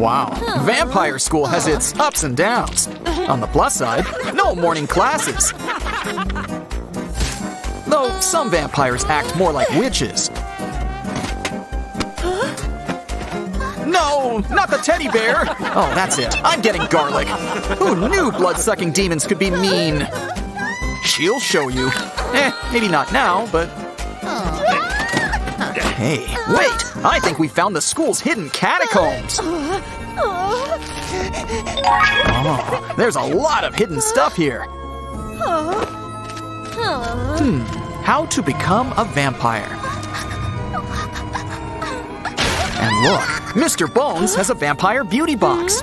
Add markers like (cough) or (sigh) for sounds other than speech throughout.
Wow, vampire school has its ups and downs. On the plus side, no morning classes. Though some vampires act more like witches. No, not the teddy bear! Oh, that's it. I'm getting garlic. Who knew blood-sucking demons could be mean? She'll show you. Eh, maybe not now, but... Hey, wait! I think we found the school's hidden catacombs! Oh, there's a lot of hidden stuff here. Hmm, how to become a vampire. And look, Mr. Bones has a vampire beauty box.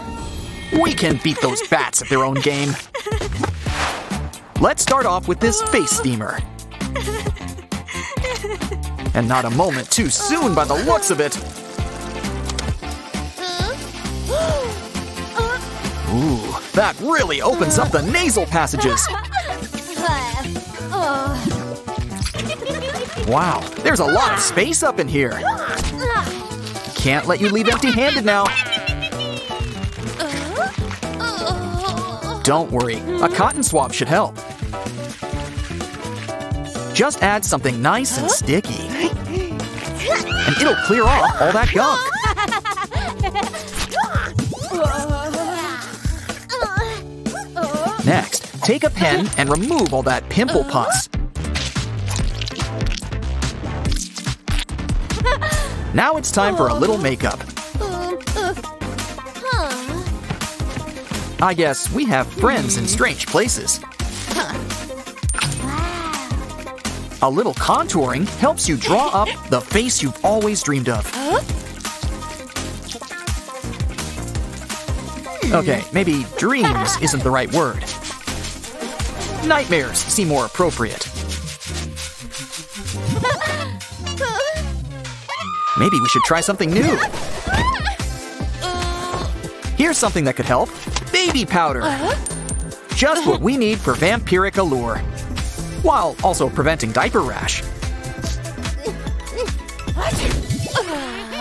We can beat those bats at their own game. Let's start off with this face steamer. And not a moment too soon by the looks of it. Ooh, that really opens up the nasal passages. Wow, there's a lot of space up in here. Can't let you leave empty-handed now. Don't worry, a cotton swab should help. Just add something nice and sticky. And it'll clear off all that gunk. Next, take a pen and remove all that pimple pus. Now it's time for a little makeup. I guess we have friends in strange places. A little contouring helps you draw up the face you've always dreamed of. Okay, maybe dreams isn't the right word. Nightmares seem more appropriate. Maybe we should try something new. Here's something that could help. Baby powder. Just what we need for vampiric allure. While also preventing diaper rash.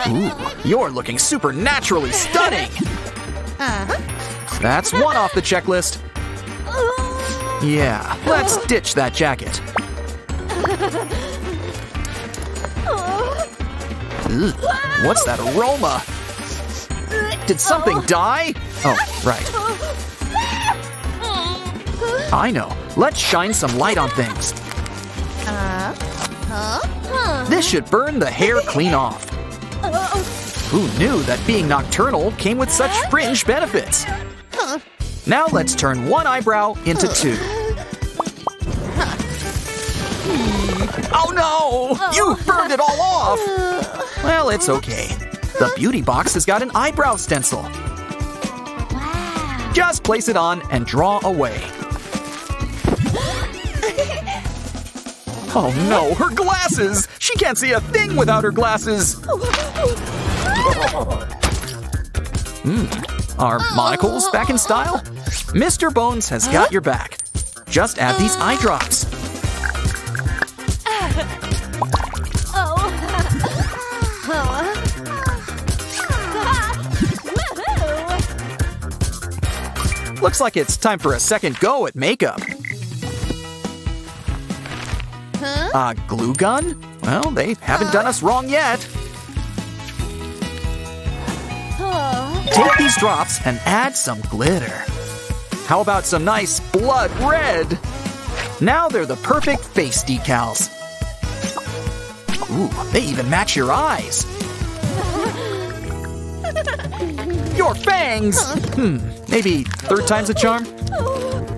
Ooh, you're looking supernaturally stunning! Uh-huh. That's one off the checklist. Yeah, let's ditch that jacket. What's that aroma? Did something die? Oh, right. I know. Let's shine some light on things. This should burn the hair clean off. Who knew that being nocturnal came with such fringe benefits? Now let's turn one eyebrow into two. Oh no! You burned it all off! Well, it's okay. The beauty box has got an eyebrow stencil. Just place it on and draw away. Oh no, her glasses! She can't see a thing without her glasses! Hmm, are monocles back in style? Mr. Bones has got your back. Just add these eye drops. (laughs) Looks like it's time for a second go at makeup. A glue gun? Well, they haven't done us wrong yet. Take these drops and add some glitter. How about some nice blood red? Now they're the perfect face decals. Ooh, they even match your eyes. (laughs) Your fangs! Hmm, maybe third time's a charm? (laughs)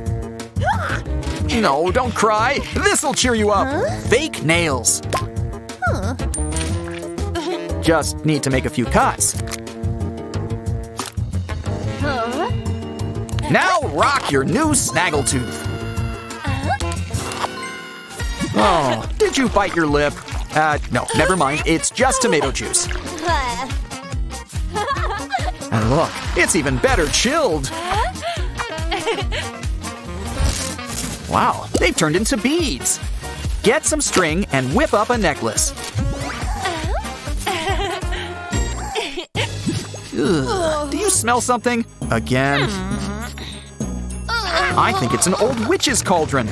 No, don't cry. This'll cheer you up. Fake nails. Just need to make a few cuts. Now rock your new snaggletooth. Oh, did you bite your lip? Uh, no, never mind. It's just tomato juice. (laughs) And look, it's even better chilled. Wow, they've turned into beads. Get some string and whip up a necklace. Ugh. Do you smell something? Again? I think it's an old witch's cauldron.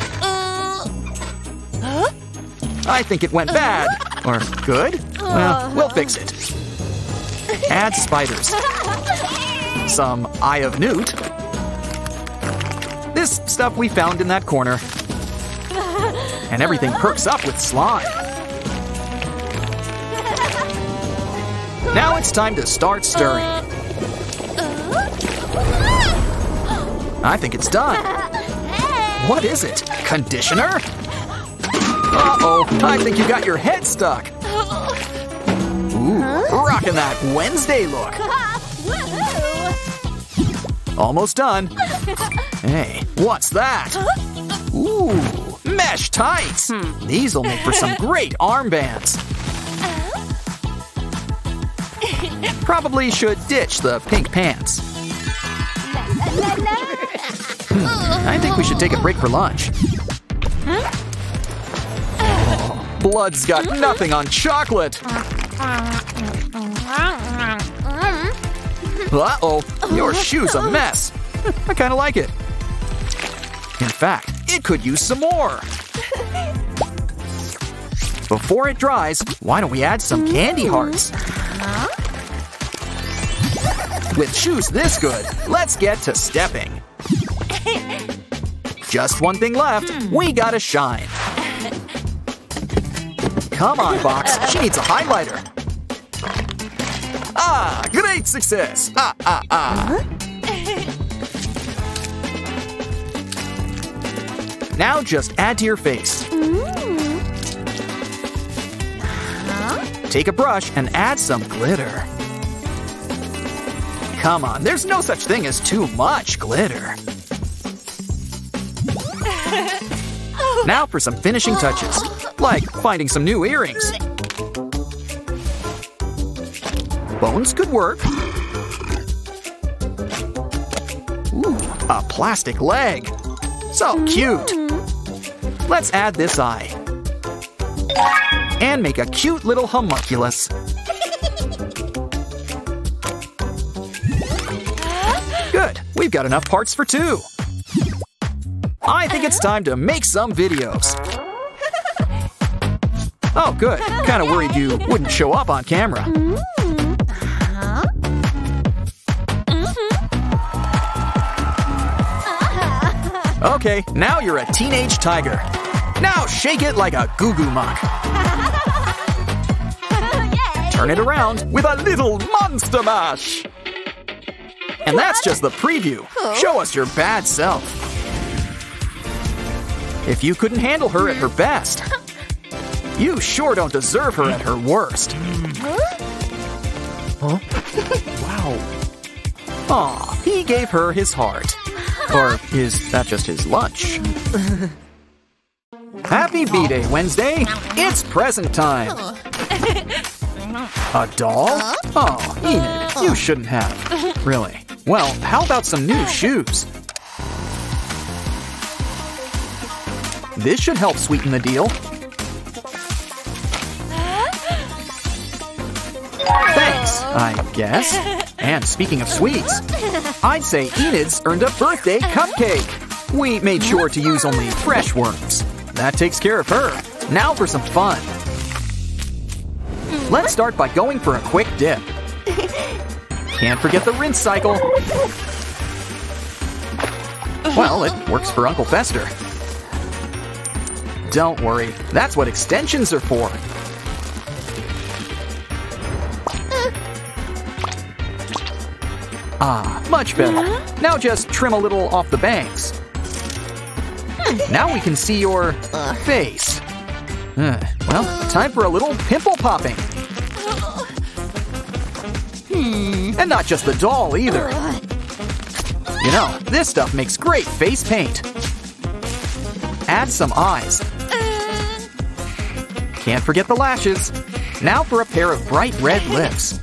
I think it went bad. Or good? Well, we'll fix it. Add spiders. Some Eye of Newt. Stuff we found in that corner. And everything perks up with slime. Now it's time to start stirring. I think it's done. What is it? Conditioner? Uh-oh, I think you got your head stuck. Ooh, rocking that Wednesday look. Almost done. Hey, what's that? Ooh, mesh tights. Hmm. These'll make for some (laughs) great armbands. Uh? (laughs) Probably should ditch the pink pants. Hmm, (laughs) I think we should take a break for lunch. Oh, blood's got mm-hmm. nothing on chocolate. Mm-hmm. Uh-oh, your shoe's a mess. I kind of like it. In fact, it could use some more. Before it dries, why don't we add some candy hearts? With shoes this good, let's get to stepping. (laughs) Just one thing left. We gotta shine. Come on, Box. She needs a highlighter. Ah, great success. Ah, ah, ah. Now just add to your face. Take a brush and add some glitter. Come on, there's no such thing as too much glitter. (laughs) Now for some finishing touches, like finding some new earrings. Bones could work. Ooh, a plastic leg. So cute. Let's add this eye. And make a cute little homunculus. Good, we've got enough parts for two. I think it's time to make some videos. Oh, good. Kind of worried you wouldn't show up on camera. Okay, now you're a teenage tiger. Now shake it like a goo goo muck. (laughs) Turn it around with a little monster mash. And that's just the preview. Show us your bad self. If you couldn't handle her at her best, (laughs) you sure don't deserve her at her worst. Huh? (laughs) wow. Aw, he gave her his heart. Or is that just his lunch? (laughs) Happy B-Day, Wednesday! It's present time! A doll? Oh, Enid, you shouldn't have. Really. Well, how about some new shoes? This should help sweeten the deal. I guess. And speaking of sweets, I'd say Enid's earned a birthday cupcake. We made sure to use only fresh worms. That takes care of her. Now for some fun. Let's start by going for a quick dip. Can't forget the rinse cycle. Well, it works for Uncle Fester. Don't worry, that's what extensions are for. Ah, much better. Now just trim a little off the bangs. Now we can see your face. Uh, well, time for a little pimple popping. And not just the doll either. You know, this stuff makes great face paint. Add some eyes. Can't forget the lashes. Now for a pair of bright red lips.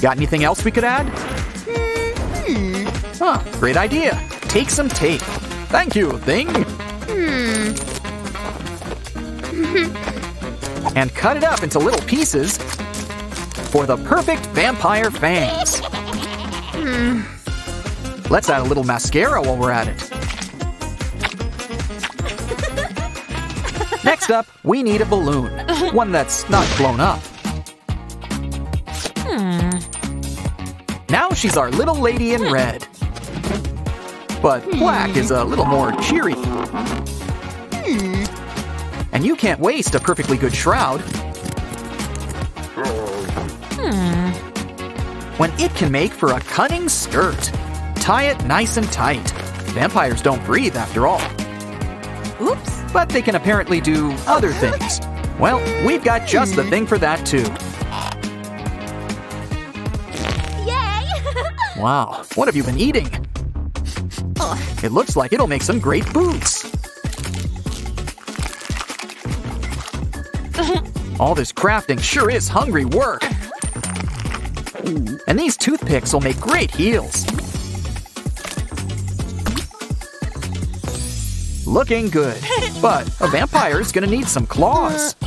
Got anything else we could add? Mm-hmm. Huh, great idea. Take some tape. Thank you, thing. Hmm. and cut it up into little pieces. for the perfect vampire fangs. Hmm. Let's add a little mascara while we're at it. (laughs) Next up, we need a balloon. One that's not blown up. Now she's our little lady in red. But black is a little more cheery. And you can't waste a perfectly good shroud. When it can make for a cunning skirt. Tie it nice and tight. Vampires don't breathe after all. Oops. But they can apparently do other things. Well, we've got just the thing for that too. Wow, what have you been eating? It looks like it'll make some great boots. (laughs) All this crafting sure is hungry work. And these toothpicks will make great heels. Looking good. (laughs) But a vampire's gonna need some claws. (laughs)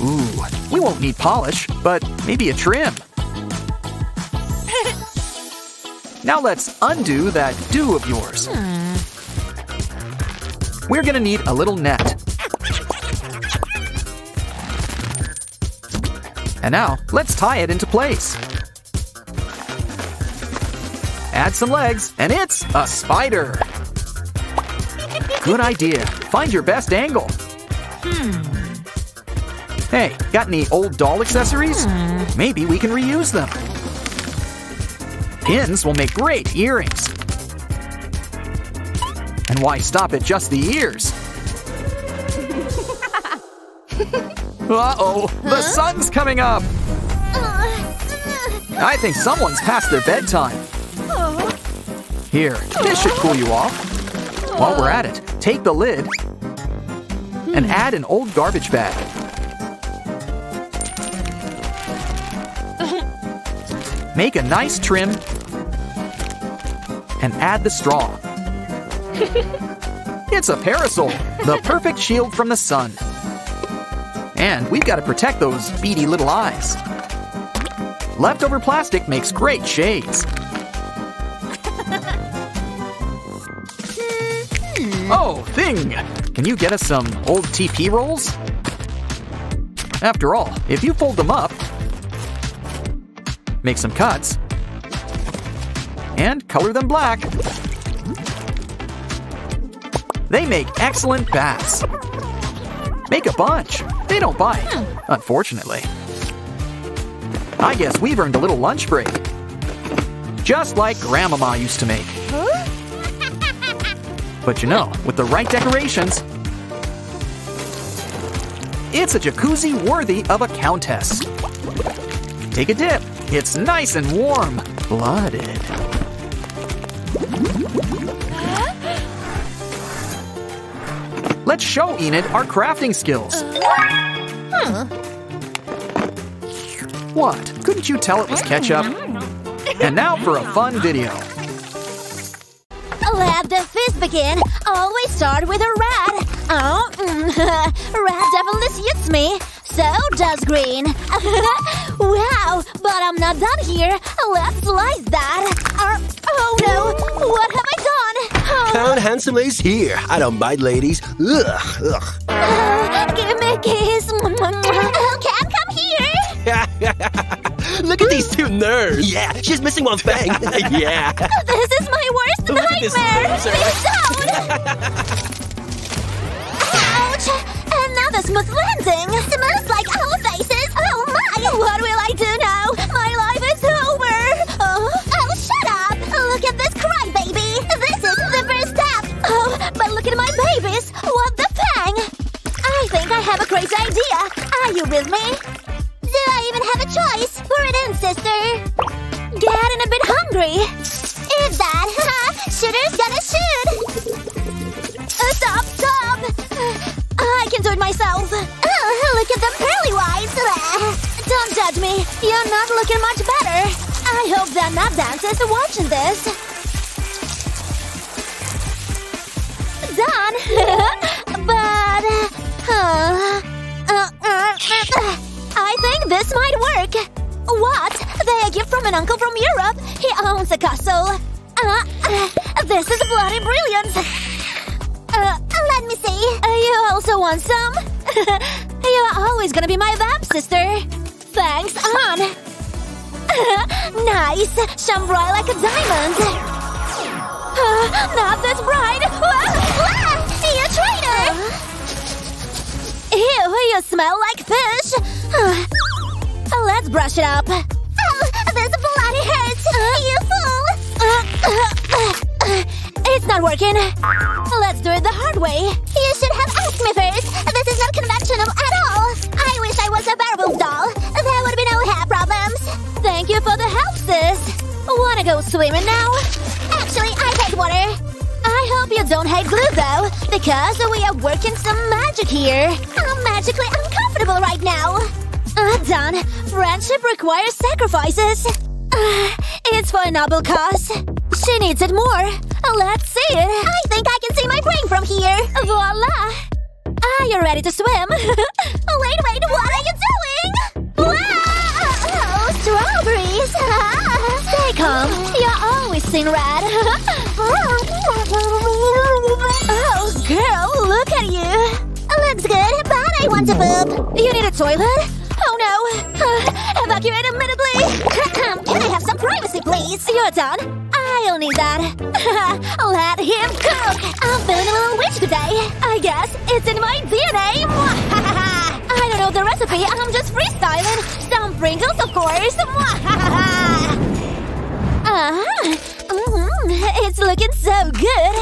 Ooh, we won't need polish, but maybe a trim. Now let's undo that do of yours. We're gonna need a little net. And now, let's tie it into place. Add some legs, and it's a spider. Good idea. Find your best angle. Hey, got any old doll accessories? Maybe we can reuse them. Pins will make great earrings. And why stop at just the ears? (laughs) Uh-oh, the sun's coming up. Uh, I think someone's past their bedtime. Here, this should cool you off. While we're at it, take the lid and hmm. add an old garbage bag. (laughs) Make a nice trim and add the straw. (laughs) It's a parasol, the perfect shield from the sun. And we've got to protect those beady little eyes. Leftover plastic makes great shades. (laughs) Oh, Thing! Can you get us some old TP rolls? After all, if you fold them up, make some cuts, and color them black, they make excellent bats. Make a bunch. They don't bite, unfortunately. I guess we've earned a little lunch break. Just like Grandmama used to make. But you know, with the right decorations, it's a jacuzzi worthy of a countess. Take a dip. It's nice and warm. Blooded. Let's show Enid our crafting skills. What? Couldn't you tell it was ketchup? And now for a fun video. Let the feast begin. Always start with a red. Oh, red definitely suits me. So does green. (laughs) wow, but I'm not done here. Let's slice that. Uh, oh no, what have I done? Oh, Count handsomely is here. I don't bite ladies. Ugh, ugh. uh, give me a kiss. Can come here. (laughs) Look at these two nerds. Yeah, she's missing one thing. (laughs) yeah. This is my worst Look this nightmare. don't. (laughs) Ouch! Another smooth landing. Smells like my! What will I do now? My life is over. Oh, oh shut up! Look at this crybaby. This is the first step. Oh, but look at my babies. What the fang? I think I have a crazy idea. Are you with me? Do I even have a choice? Pour it in, sister. Getting a bit hungry. Eat that. Shooter's gonna shoot. Uh, stop, stop. Uh, I can do it myself. Oh, look at them pearly whites. Uh, Don't judge me. You're not looking much better. I hope they're not dancers watching this. Done. (laughs) but... Uh, uh, uh, I think this might work. What? They a gift from an uncle from Europe. He owns a castle. Uh, uh, this is bloody brilliant. Uh, let me see. You also want some? (laughs) You're always gonna be my vamp sister. Thanks, on. (laughs) nice. Shine bright like a diamond. Uh, not this bright. Ah, you traitor! Ew, you smell like fish. Let's brush it up. Oh, this bloody hurts. you fool! It's not working. Let's do it the hard way. You should have asked me first. This is not conventional at all. I wish I was a werewolf doll. You for the help, sis. Wanna go swimming now? Actually, I hate water. I hope you don't hate glue, though, because we are working some magic here. I'm magically uncomfortable right now. Uh, done. Friendship requires sacrifices. Uh, it's for a noble cause. She needs it more. Let's see it. I think I can see my brain from here. Voila! Are you're ready to swim? (laughs) wait, wait, what are you doing? You're red. oh, girl, look at you. Looks good, but I want to poop. You need a toilet? Oh no! Uh, evacuate immediately! (clears throat) Can I have some privacy, please? You're done. I'll need that. (laughs) Let him cook! I'm feeling a little witch today. I guess it's in my DNA. (laughs) I don't know the recipe. I'm just freestyling. Some Pringles, of course. (laughs) uh -huh. (laughs) It's looking so good.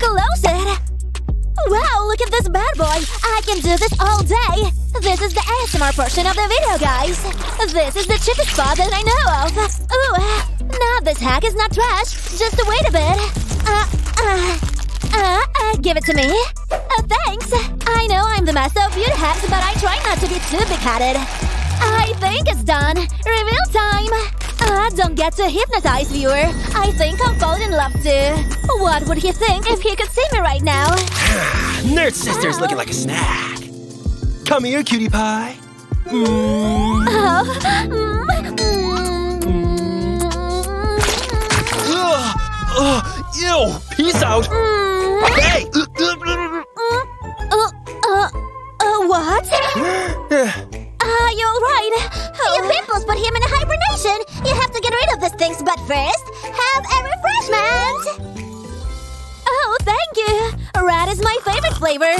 Close it. Wow, look at this bad boy! I can do this all day! This is the ASMR portion of the video, guys! This is the cheapest spot that I know of! Ooh, now this hack is not trash! Just wait a bit! Uh, uh, uh, uh give it to me! Uh, thanks! I know I'm the master of beauty hacks, but I try not to be too big-headed. I think it's done! Reveal time! Ah, don't get too hypnotized, viewer. I think I'm falling in love too. What would he think if he could see me right now? (sighs) Nerd sister's oh. looking like a snack. Come here, cutie pie. Mm. Oh. Mm. Ugh. Ugh. Ew! Peace out! Mm. Hey! Uh, uh, uh, what? Ah, (gasps) you're right. Your pimples put him in hibernation. Things, but first, have a refreshment. Oh, thank you. Red is my favorite flavor.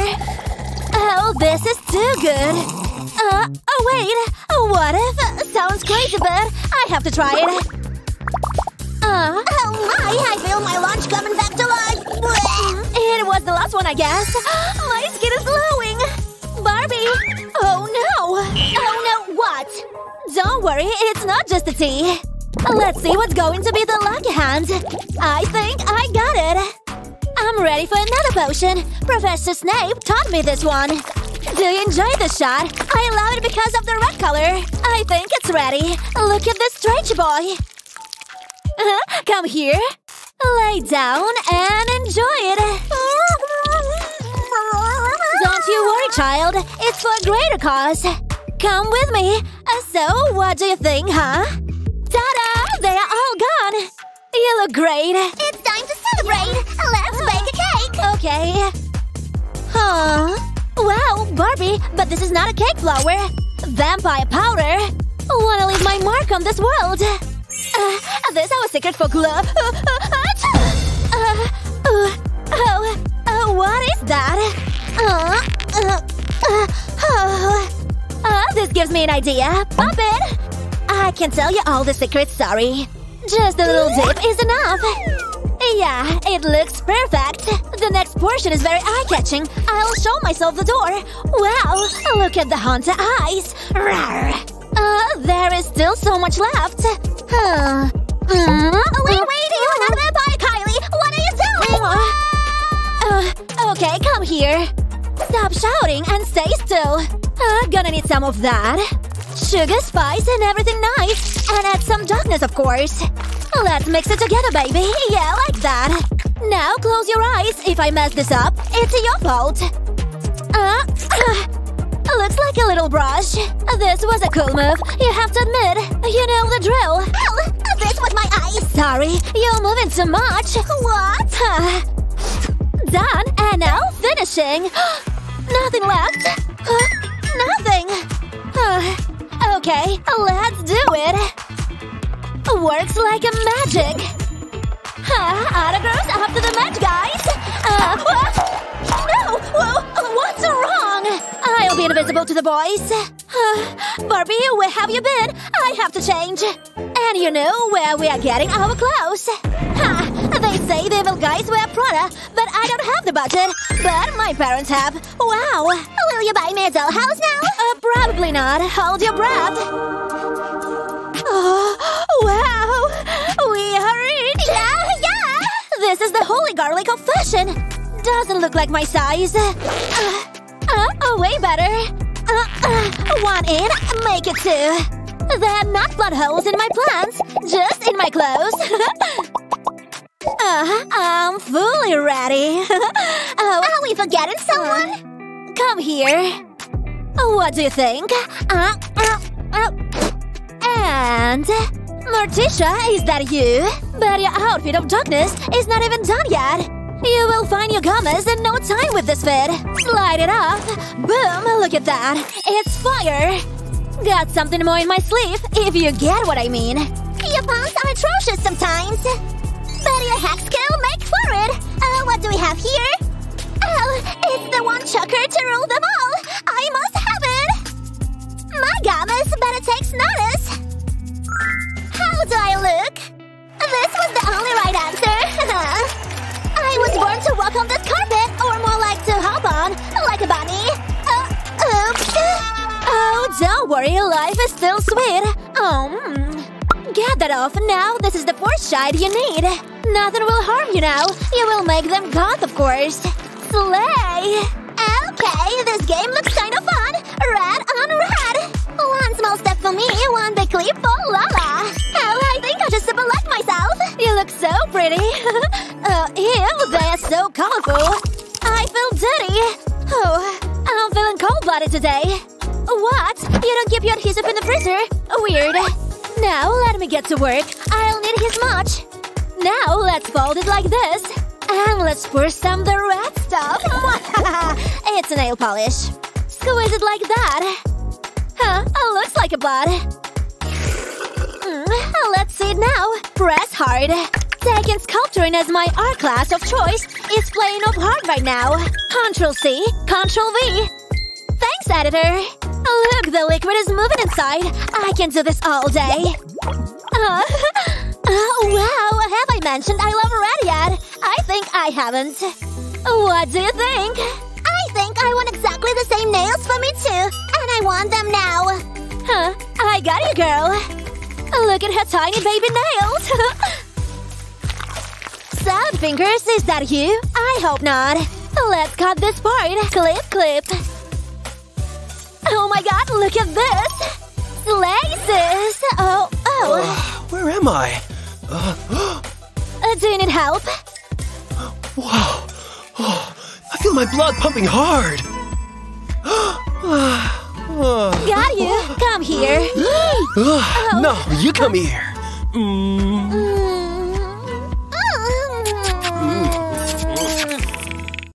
Oh, this is too good. Uh, oh wait. What if? Sounds crazy, but I have to try it. Uh. Oh my, I feel my lunch coming back to life. It was the last one, I guess. (gasps) My skin is glowing. Barbie! Oh no! Oh no, what? Don't worry, it's not just a tea. Let's see what's going to be the lucky hand. I think I got it. I'm ready for another potion. Professor Snape taught me this one. Do you enjoy this shot? I love it because of the red color. I think it's ready. Look at this strange boy. Uh, come here. Lay down and enjoy it. Don't you worry, child. It's for a greater cause. Come with me. Uh, so, what do you think, huh? Ta-da! They are all gone! You look great. It's time to celebrate! Let's bake a cake! Okay. Huh? Wow, Barbie, but this is not a cake flour! Vampire powder. Wanna leave my mark on this world. Uh, this our secret for glove. Uh, uh, oh, uh, what is that? Uh, uh, uh, oh. Uh, this gives me an idea. Pop it! I can't tell you all the secrets, sorry. Just a little dip is enough. Yeah, it looks perfect. The next portion is very eye-catching. I'll show myself the door. Wow, look at the haunted eyes. Rawr. Uh, there is still so much left. Huh. Wait, wait, you're not a vampire, Kylie! What are you doing? Uh, okay, come here. Stop shouting and stay still. Uh, gonna need some of that. Sugar, spice, and everything nice. And add some darkness, of course. Let's mix it together, baby. Yeah, like that. Now close your eyes. If I mess this up, it's your fault. Uh, uh looks like a little brush. This was a cool move. You have to admit. You know the drill. Ow! This was my eye. Sorry. You're moving too much. What? Done. And now finishing. (gasps) Nothing left. Nothing. Okay, let's do it. Works like a magic. Huh, autographs after the match, guys. Uh? No! Whoa, what's wrong? I'll be invisible to the boys. Uh, Barbie, where have you been? I have to change. And you know where we are getting our clothes. Huh, they say the evil guys wear Prada, but I don't have the budget. But my parents have. Wow. Will you buy me a dollhouse now? Uh, probably not. Hold your breath. Oh, wow. We are rich. Yeah, yeah. This is the holy garlic of fashion. Doesn't look like my size. Uh, uh, oh, way better. Uh, uh, one in, make it two. There are not blood holes in my plants, just in my clothes. (laughs) uh, I'm fully ready. oh, are we forgetting someone? Come here. What do you think? Uh, uh, uh. And… Morticia, is that you? But your outfit of darkness is not even done yet. You will find your gummies in no time with this fit. Slide it off. Boom, look at that. It's fire. Got something more in my sleeve, if you get what I mean. Your pants are atrocious sometimes. Your hack skill make for it. Uh, what do we have here? Oh, it's the one chucker to rule them all. I must have it. My but it takes notice. How do I look? This was the only right answer. (laughs) I was born to walk on this carpet, or more like to hop on, like a bunny. Uh, oops. Oh, don't worry, life is still sweet. Oh, mm. Get that off now. This is the force shide you need. Nothing will harm you now. You will make them goth, of course. Slay! Okay, this game looks kind of fun. Red on red. One small step for me, one big leap for Lala. Hell, I think I just select myself. You look so pretty. (laughs) uh, ew, they are so colorful. I feel dirty. Oh, I'm feeling cold-blooded today. What? You don't keep your adhesive in the freezer? Weird. Now, let me get to work. I'll need his much. Now, let's fold it like this. And let's pour some the red stuff. (laughs) it's a nail polish. Squeeze it like that. Huh, it looks like a bud. Mm, let's see it now. Press hard. Taking sculpturing as my art class of choice is playing off hard right now. Control C, Control V. Thanks, editor. Look, the liquid is moving inside. I can do this all day. (laughs) Uh, oh, wow, have I mentioned I love red yet? I think I haven't. What do you think? I think I want exactly the same nails for me too. And I want them now. Huh, I got you, girl. Look at her tiny baby nails. (laughs) Sad fingers, is that you? I hope not. Let's cut this part. Clip, clip. Oh my god, look at this! Laces! Oh, oh. Uh, where am I? Uh, uh, do you need help? Wow. Oh, I feel my blood pumping hard. Got you. Come here. oh. No, you come here. Mm.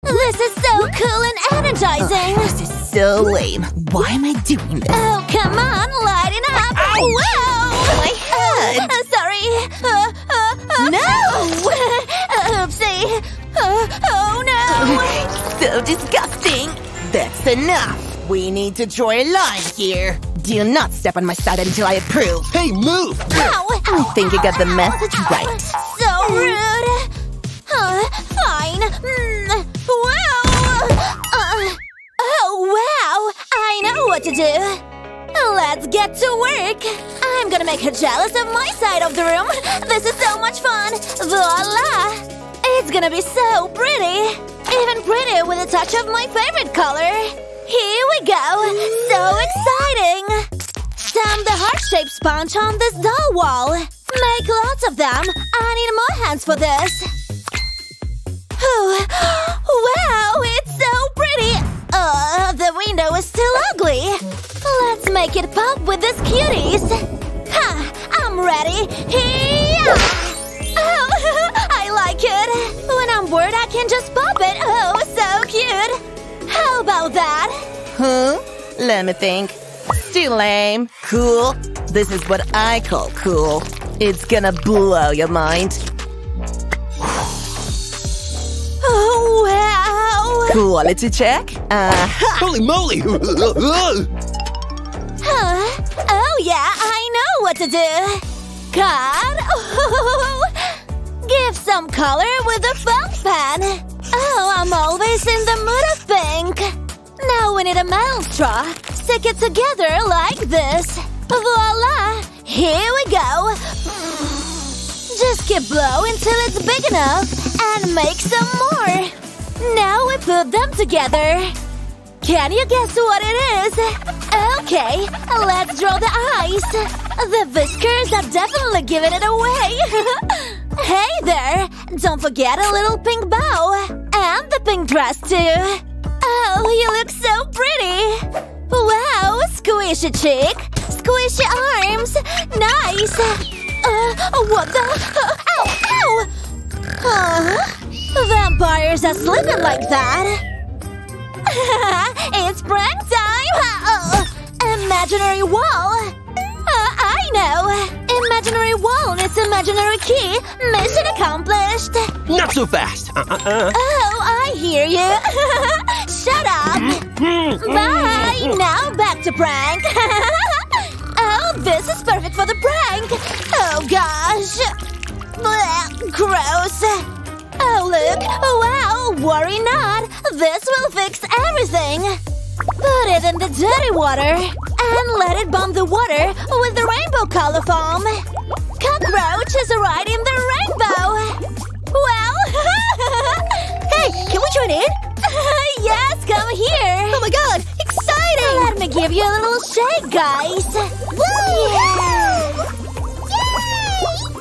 This is so cool and energizing. this is so lame. Why am I doing this? Oh, come on, lighten up. Ow. Whoa! My head. Uh, sorry. Uh, uh, uh, no! Oopsie. oh no! (laughs) so disgusting. That's enough. We need to draw a line here. Do not step on my side until I approve. Hey, move! Ow! I think you got the message right. So rude. Uh, fine. Mm. Wow. Uh, oh, wow. I know what to do. Let's get to work. I'm gonna make her jealous of my side of the room. This is so much fun. Voila. It's gonna be so pretty. Even prettier with a touch of my favorite color. Here we go. So exciting. Stamp the heart-shaped sponge on this doll wall. Make lots of them. I need more hands for this. Oh! wow, it's so pretty! Uh, the window is still ugly. Let's make it pop with these cuties. Ha! I'm ready. Here! Oh, (laughs) I like it. When I'm bored, I can just pop it. Oh, so cute. How about that? Huh? Let me think. Still lame. Cool. This is what I call cool. It's gonna blow your mind. Oh, wow. Quality check? Uh-huh. Holy moly! (laughs) (laughs) Huh? Oh, yeah, I know what to do. God. (laughs) Give some color with a fountain pen. Oh, I'm always in the mood of pink. Now we need a metal straw. Stick it together like this. Voila! Here we go. Just keep blowing until it's big enough and make some more. Now we put them together. Can you guess what it is? Okay, let's draw the eyes. The whiskers are definitely giving it away. (laughs) hey there! Don't forget a little pink bow. And the pink dress, too. Oh, you look so pretty! Wow, squishy cheek! Squishy arms! Nice! Uh, what the? Uh, ow! Ow! Huh? Vampires are sleeping like that! (laughs) it's prank time! Uh, imaginary wall! Uh, I know! Imaginary wall needs imaginary key! Mission accomplished! Not so fast! Uh-uh-uh. Oh, I hear you! (laughs) Shut up! Bye! Now back to prank! (laughs) oh, this is perfect for the prank! Oh gosh! Blech, gross! Oh, look! Wow! Worry not! This will fix everything! Put it in the dirty water and let it bomb the water with the rainbow color foam! Cockroach is right in the rainbow! Well… (laughs) hey, can we join in? (laughs) yes, come here! Oh my god! Exciting! Let me give you a little shake, guys! Yeah! Yay!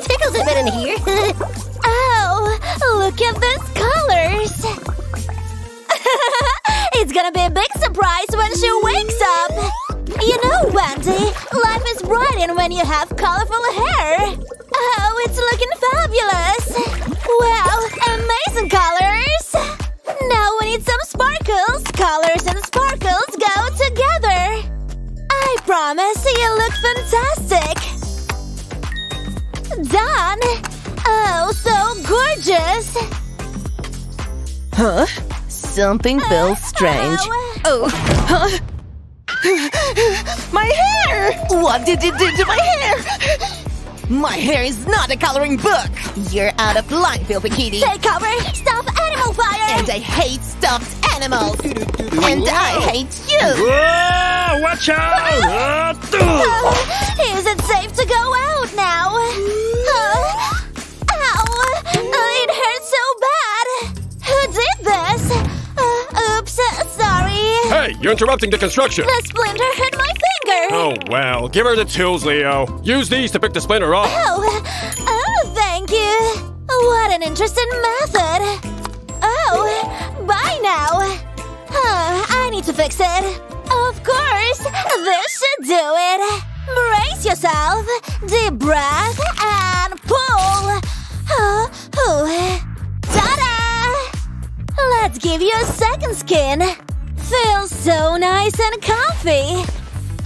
Tickles a bit in here. (laughs) Oh, look at these colors! it's gonna be a big when she wakes up! You know, Wendy, life is brightened when you have colorful hair! Oh, it's looking fabulous! Wow, amazing colors! Now we need some sparkles! Colors and sparkles go together! I promise you look fantastic! Done! Oh, so gorgeous! Huh? Something feels strange. Oh. Huh? (gasps) my hair! What did you do to my hair? My hair is not a coloring book! You're out of line, Filthy Kitty! Take cover! Stop animal fire! And I hate stuffed animals! And I hate you! Whoa! Watch out! Duh. (laughs) Oh, is it safe to go out now? Mm. You're interrupting the construction! The splinter hit my finger! Oh, well. Give her the tools, Leo. Use these to pick the splinter off. Oh, oh, thank you. What an interesting method. Oh, bye now. Huh, I need to fix it. Of course, this should do it. Brace yourself. Deep breath and pull. Oh, oh. Ta-da! Let's give you a second skin. Feels so nice and comfy.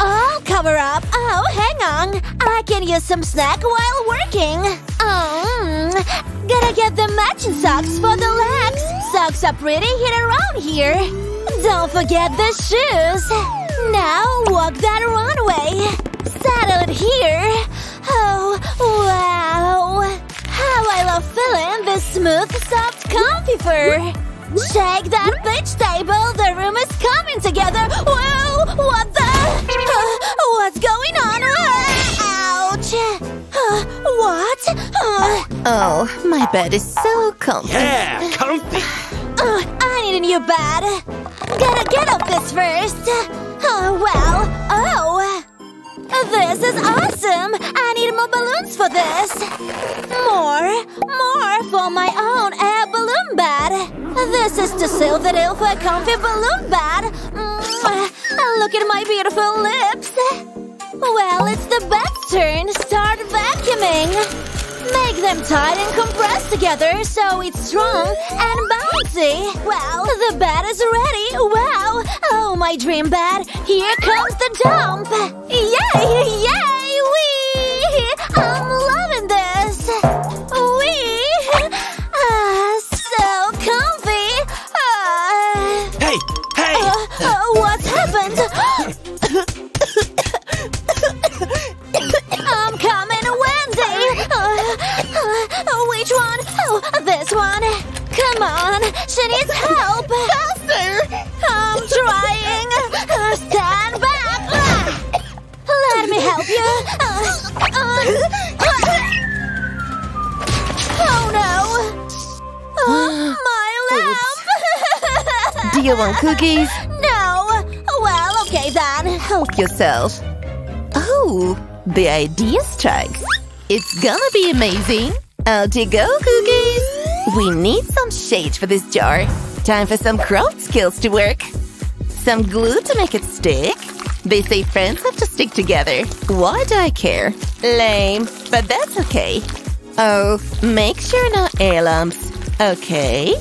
I'll cover up. Oh, hang on. I can use some snack while working. Oh, gotta get the matching socks for the legs. Socks are pretty hit around here. Don't forget the shoes. Now walk that runway. It here. Oh, wow. How I love feeling this smooth, soft, comfy fur. Shake that bitch table. The room is coming together. Whoa! What the? Uh, what's going on? Ouch! Uh, what? Uh, Oh, my bed is so comfy. Yeah, comfy. uh, I need a new bed. Gotta get up this first. Oh, well. Oh. This is awesome! I need more balloons for this! More! More for my own air balloon bed! This is to seal the deal for a comfy balloon bed. Mm, look at my beautiful lips. Well, it's the bed's turn. Start vacuuming. Make them tight and compressed together so it's strong and bouncy. Well, the bed is ready. Wow! Oh, my dream bed. Here comes the dump. Yay! Yay! Wee! I'm loving I'm coming, Wendy! Uh, uh, which one? Oh, this one. Come on, she needs help. Faster! I'm trying. Uh, stand back. Let me help you. Oh no! Oh, (gasps) my lamp! Do you want cookies? Help yourself. Oh, the idea strikes. It's gonna be amazing. Out you go, cookies. We need some shade for this jar. Time for some craft skills to work. Some glue to make it stick. They say friends have to stick together. Why do I care? Lame, but that's okay. Oh, make sure no air lumps. Okay.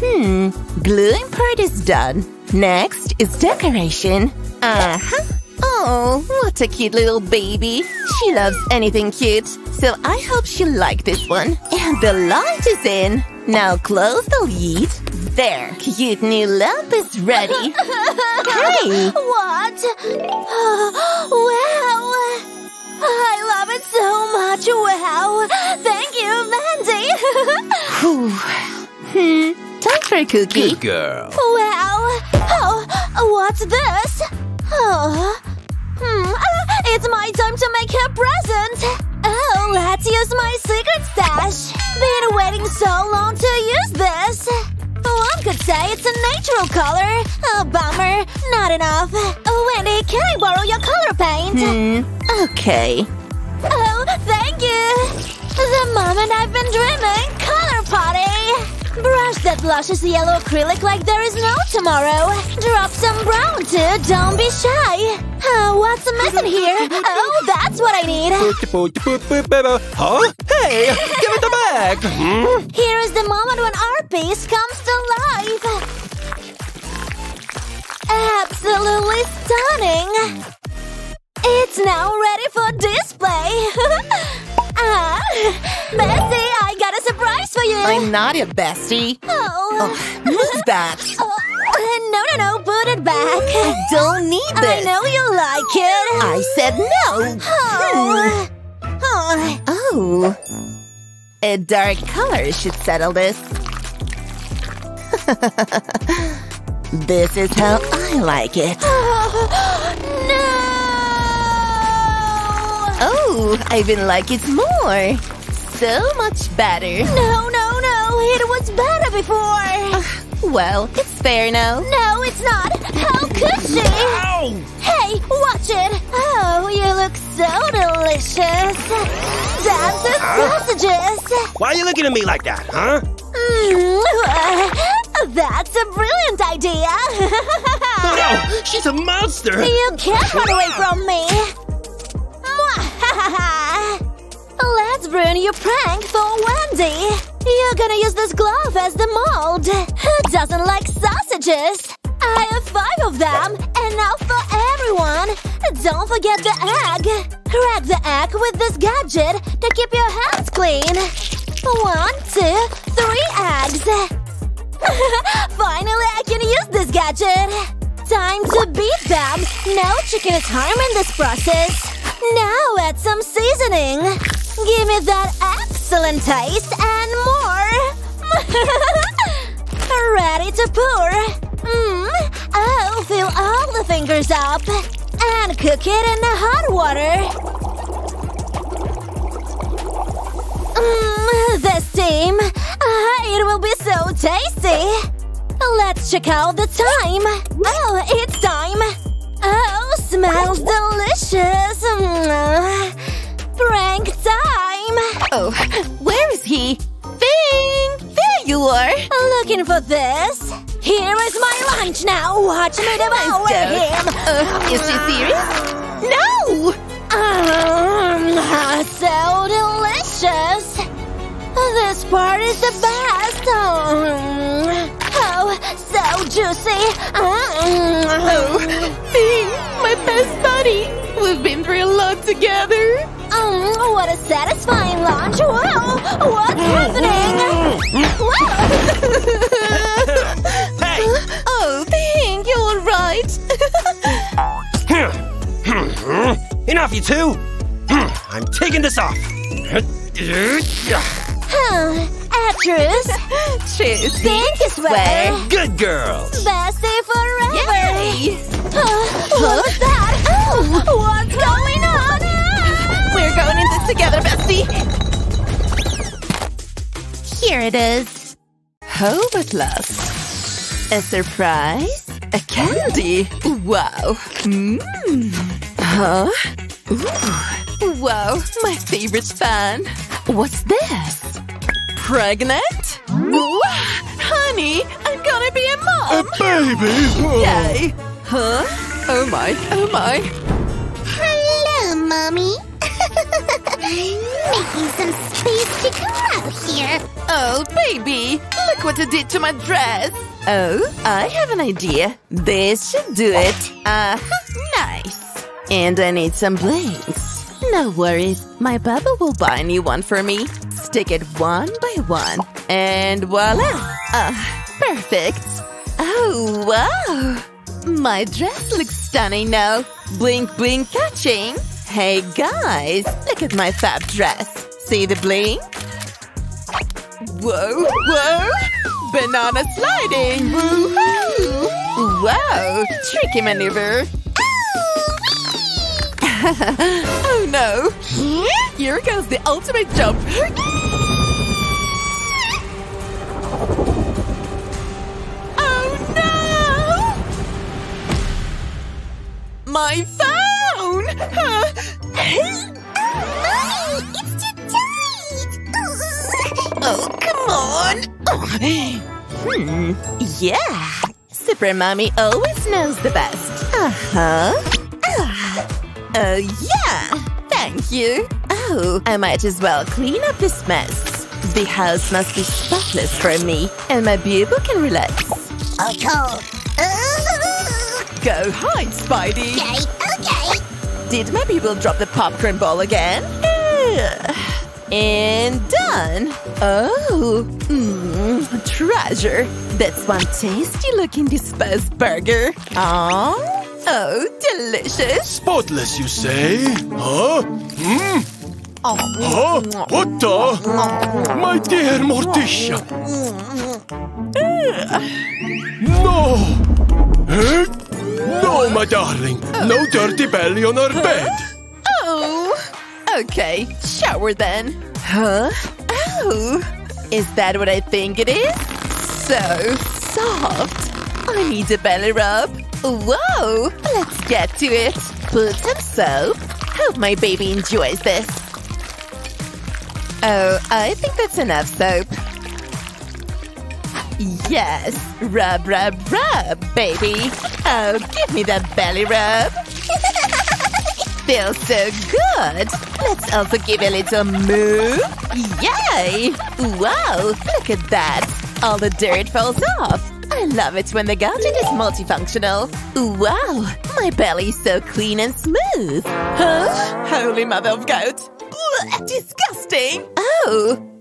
Hmm, gluing part is done. Next is decoration. Uh-huh. Oh, what a cute little baby. She loves anything cute, so I hope she'll like this one. And the light is in. Now close the lid. There, cute new lamp is ready. (laughs) Hey! What? Oh, (gasps) wow! I love it so much. Wow! Thank you, Mandy. (laughs) Whew. Hmm, time for a cookie. Good girl. wow! Oh, what's this? Oh, hmm. ah, It's my time to make her present. Oh, let's use my secret stash. Been waiting so long to use this. One could say it's a natural color. Oh, bummer. Not enough. Oh, Wendy, can I borrow your color paint? Hmm, okay. Oh, thank you! The moment I've been dreaming! Color party! Brush that luscious yellow acrylic like there is no tomorrow. Drop some brown too, don't be shy. Oh, what's missing here? Oh, that's what I need. Huh? Hey, give the bag! Hmm? Here is the moment when our piece comes to life. Absolutely stunning. It's now ready for display. (laughs) ah, Bessie, I got a surprise for you. I'm not your bestie. Oh. oh Who's (laughs) that? Oh, no, no, no, put it back. I don't need this. I know you like it. I said no. Oh. Oh. Oh. A dark color should settle this. (laughs) this is how I like it. (gasps) no! Oh, I even like it more. So much better. No, no, no! It was better before! (sighs) Well, it's fair now. No, it's not! How could she? Ow! Hey, watch it! Oh, you look so delicious! Dance with sausages! Why are you looking at me like that, huh? Mm, (laughs) that's a brilliant idea! (laughs) Oh no! She's a monster! you can't run away from me! (laughs) Let's ruin your prank for Wendy! You're gonna use this glove as the mold! Who (laughs) doesn't like sausages? I have five of them! Enough for everyone! Don't forget the egg! Crack the egg with this gadget to keep your hands clean! One, two, three eggs! (laughs) Finally, I can use this gadget! Time to beat them! No chicken is harm in this process! Now add some seasoning! Give me that excellent taste and more! (laughs) Ready to pour! Mmm! Oh, fill all the fingers up! And cook it in the hot water! Mmm, the steam! Ah, it will be so tasty! Let's check out the time! Oh, it's time! Oh, smells delicious! Mm. Prank time! Oh, where is he? Fing! There you are! Looking for this? Here is my lunch now. Watch me devour him. Uh, is she serious? No! Um, so delicious. This part is the best. Um, oh, so juicy. Oh, Um, Bing, my best buddy. We've been through a lot together. um, what a satisfying lunch. Whoa, what's happening? (laughs) Whoa. Hey! Oh, Bing, you're all right. (laughs) Enough, you two! (laughs) I'm taking this off. Huh, Actress, (laughs) Cheers. think is where. Good girls! Bestie forever. Yay! Uh, what's that? Oh, what's going on? We're going in this together, bestie. Here it is. Home at last. A surprise? A candy? Wow. Mmm. Huh? Ooh. Wow, my favorite fan. What's this? Pregnant? Ooh, honey, I'm gonna be a mom. A baby! Yay. Huh? Oh my, oh my. Hello, Mommy. (laughs) Making some space to come out here. Oh, baby! Look what you did to my dress! Oh, I have an idea. This should do it. Uh, nice. And I need some blinks. No worries, my Baba will buy a new one for me. Stick it one by one. And voila! Ah, perfect. Oh, wow! My dress looks stunning now. Blink, blink, catching. Hey guys, look at my fab dress. See the blink? Whoa, whoa! Banana sliding! Woohoo! Tricky maneuver! (laughs) oh no! Here goes the ultimate jump! My phone! Hey, mommy, it's too tight. Oh, come on! hmm, yeah! Super Mommy always knows the best. Uh-huh. Oh, yeah! Thank you! Oh, I might as well clean up this mess. The house must be spotless for me, and my bubble can relax. Okay. Go hide, Spidey! Okay, okay. Did my people drop the popcorn ball again? Ugh. And done! Oh, mmm, treasure! That's one tasty looking disposed burger. Aww, oh, delicious! Spotless, you say? Huh? Hmm? Huh? What the? My dear Morticia! No! Eh? No, my darling! No dirty belly on our bed! Oh, okay, shower then. Huh? Oh, is that what I think it is? So soft. I need a belly rub. Whoa, let's get to it. Put some soap. Hope my baby enjoys this. Oh, I think that's enough soap. Yes, rub, rub, rub, baby. Oh, give me that belly rub. (laughs) Feels so good. Let's also give a little move. Yay! Wow, look at that. All the dirt falls off. I love it when the gadget is multifunctional. Wow, my belly so clean and smooth. Huh? Holy mother of. Blech, disgusting. Oh,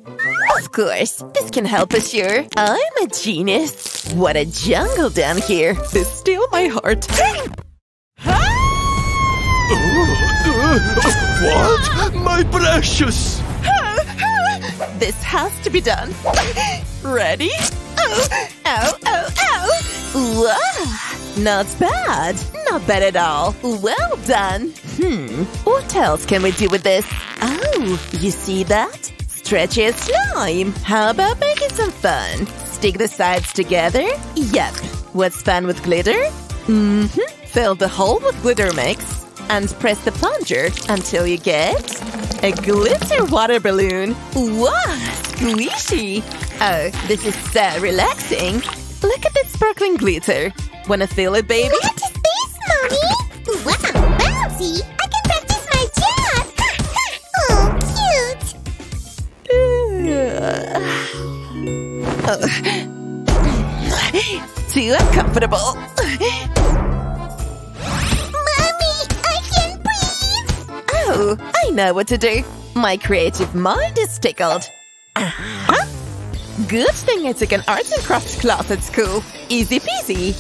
of course, this can help us sure. I'm a genius. What a jungle down here. This steal my heart. What? My precious! This has to be done. Ready? Oh, oh, oh, ow! Wow. Not bad. Not bad at all. Well done. Hmm. What else can we do with this? Oh, you see that? Stretchy slime. How about making some fun? Stick the sides together? Yep. What's fun with glitter? Mm-hmm. Fill the hole with glitter mix. and press the plunger until you get a glitter water balloon. Wow, squishy. Oh, this is so relaxing. Look at this sparkling glitter. Wanna feel it, baby? What is this, Mommy? Wow, bouncy! Too uncomfortable. Mommy, I can't breathe! Oh, I know what to do. My creative mind is tickled. Uh-huh. Good thing I took an arts and crafts class at school. Easy peasy.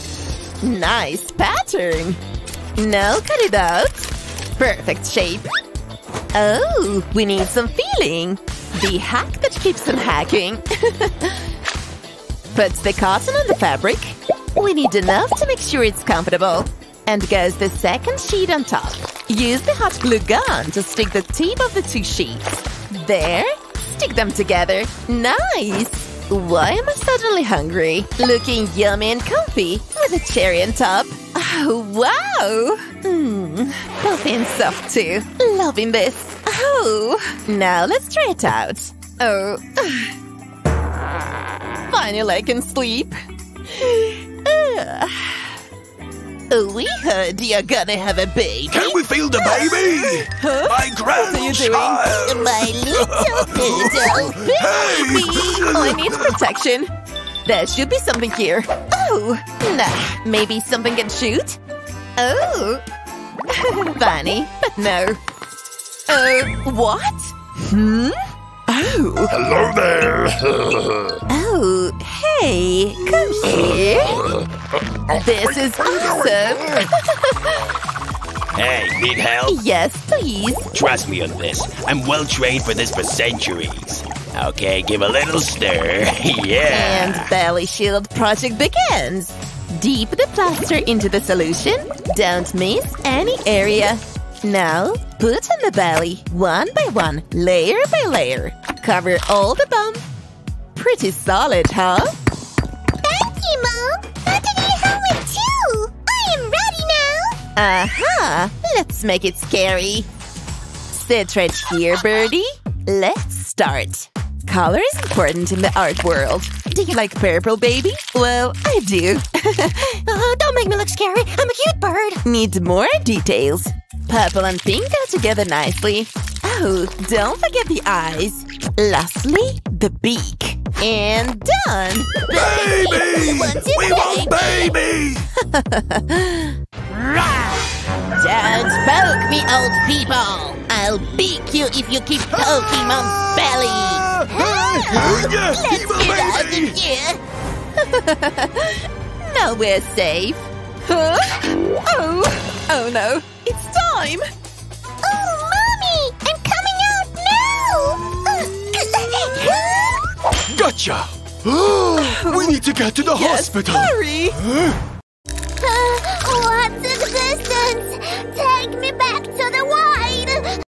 Nice pattern. Now cut it out. Perfect shape. Oh, we need some feeling. The hack that keeps on hacking. (laughs) Puts the cotton on the fabric. We need enough to make sure it's comfortable. And goes the second sheet on top. Use the hot glue gun to stick the tip of the two sheets. There. Stick them together. Nice! Why am I suddenly hungry? Looking yummy and comfy with a cherry on top. Oh, wow! Mmm, puffy and soft too. Loving this. Oh, now let's try it out. Oh, (sighs) finally I can sleep. (sighs) Uh, we heard you're gonna have a baby. Can we feel the baby? (sighs) Huh? My What are you doing? grandchild! My little (laughs) poodle! Baby! Oh, I need protection. There should be something here. Oh, nah, maybe something can shoot? Oh. (laughs) Funny, but no. Uh, what? Hmm? Oh. Hello there! Oh, hey, come here. This is awesome. hey, need help? Yes, please. Trust me on this. I'm well trained for this for centuries. Okay, give a little stir. (laughs) yeah. And belly shield project begins. Deep the plaster into the solution. Don't miss any area. Now, put on the belly, one by one, layer by layer. Cover all the bum. Pretty solid, huh? Thank you, Mom! How did you help me too? I am ready now! Aha! Let's make it scary. Sit right here, birdie. Let's start. Color is important in the art world. Do you like purple, baby? Well, I do. Oh, (laughs) don't make me look scary. I'm a cute bird. Need more details. Purple and pink go together nicely. Oh, don't forget the eyes. Lastly, the beak. And done! Baby! (laughs) We want baby! (laughs) Don't poke me, old people! I'll beak you if you keep poking Mom's belly! (laughs) Oh, yeah, Let's get out of here! Now we're safe. Huh? Oh! Oh no! It's time! Oh, Mommy! I'm coming out now! (laughs) gotcha! (gasps) we need to get to the yes, hospital! Hurry! Huh? (gasps) Uh, what's existence? Take me back to the wild!